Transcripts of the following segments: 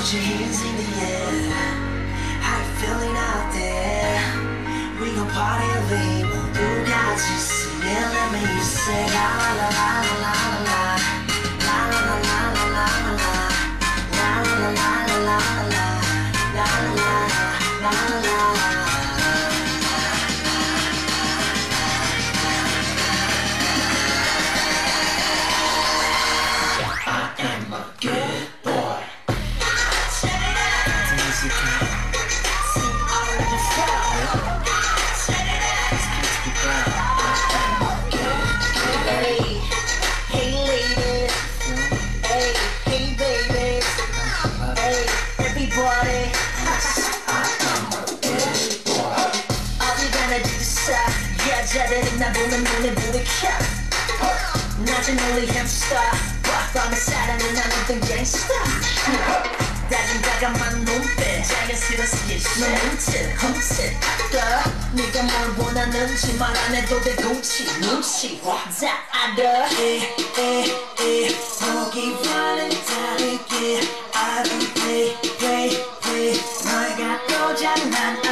Put your hands in the air. How you feeling out there? We gon' party over 어디 가나 지사 여자들이 나 보면 눈에 불이 켜 낮은 놀리 햄스터. 밤에 사랑을 나누던 갱스터 다진 다감한 눈빛 자연스러운 스킬 눈치 흠칫 아까 네가 뭘 원하는지 말 안 해도 돼 눈치 눈치. 다 알아 에에에 보기와는 다르게 I don't play play play 너희가 또 장난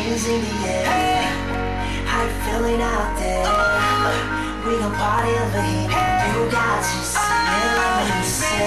hands in the air. How you feeling out there? Oh. We gon' party over here You got to see it. Let me say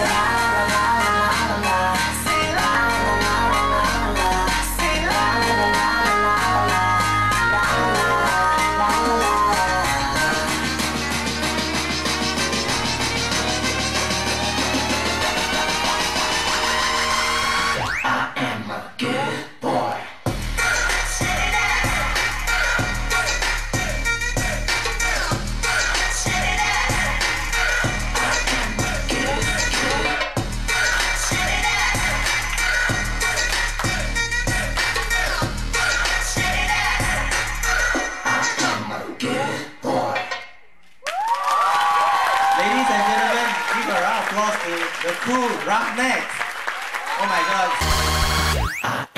Ladies and gentlemen, give a round of applause to the cool Roughnecks. Oh my god.